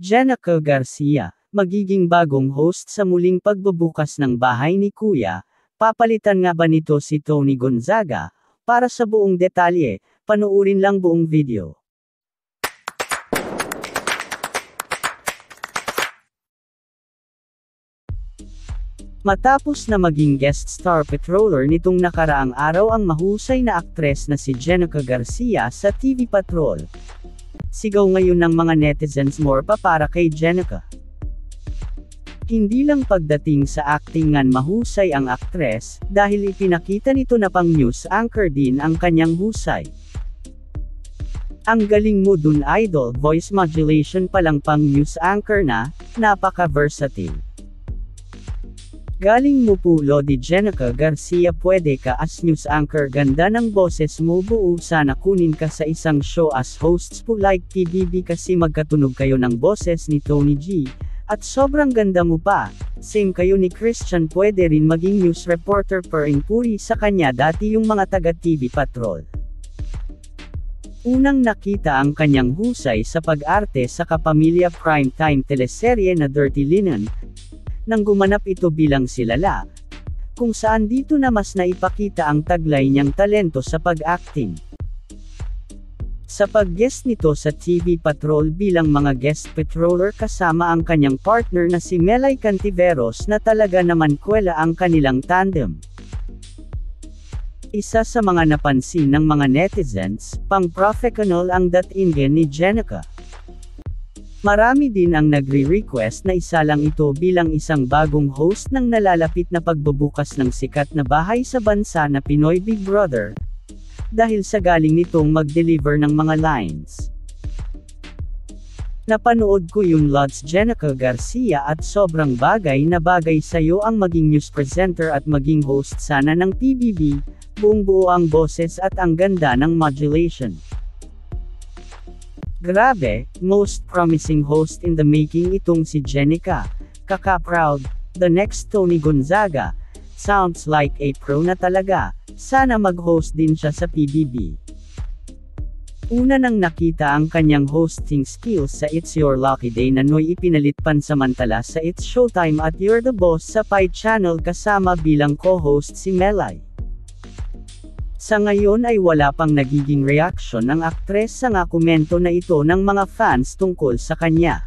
Jenica Garcia, magiging bagong host sa muling pagbubukas ng bahay ni Kuya, papalitan nga ba nito si Tony Gonzaga? Para sa buong detalye, panoorin lang buong video. Matapos na maging guest star patroller nitong nakaraang araw ang mahusay na aktres na si Jenica Garcia sa TV Patrol. Sigaw ngayon ng mga netizens more pa para kay Jenica. Hindi lang pagdating sa actingan mahusay ang aktres, dahil ipinakita nito na pang news anchor din ang kanyang husay. Ang galing mo dun idol, voice modulation palang pang news anchor na, napaka-versatile. Galing mo po Lodi Jenica Garcia pwede ka as news anchor ganda ng boses mo buo sana kunin ka sa isang show as hosts po like PBB kasi magkatunog kayo ng boses ni Tony G. At sobrang ganda mo pa. Same kayo ni Christian pwede rin maging news reporter per puri sa kanya dati yung mga taga TV Patrol. Unang nakita ang kanyang husay sa pag-arte sa kapamilya primetime teleserye na Dirty Linen, nang gumanap ito bilang silala, kung saan dito na mas naipakita ang taglay niyang talento sa pag-acting. Sa pag-guest nito sa TV Patrol bilang mga guest patroller kasama ang kanyang partner na si Melay Cantiveros na talaga naman kwela ang kanilang tandem. Isa sa mga napansin ng mga netizens, pang-professional ang datingan ni Jenica. Marami din ang nagre-request na isa lang ito bilang isang bagong host ng nalalapit na pagbubukas ng sikat na bahay sa bansa na Pinoy Big Brother. Dahil sa galing nitong mag-deliver ng mga lines. Napanood ko yung Lods Jenica Garcia at sobrang bagay na bagay sa'yo ang maging news presenter at maging host sana ng PBB, buong buo ang boses at ang ganda ng modulation. Grabe, most promising host in the making itong si Jenica. Kaka-proud, the next Tony Gonzaga. Sounds like a pro na talaga. Sana mag-host din siya sa PBB. Una nang nakita ang kanyang hosting skills sa It's Your Lucky Day na noy ipinalit pansamantala sa It's Showtime at You're the Boss sa Pi Channel kasama bilang co-host si Melay. Sa ngayon ay wala pang nagiging reaksyon ng aktres sa nga komento na ito ng mga fans tungkol sa kanya.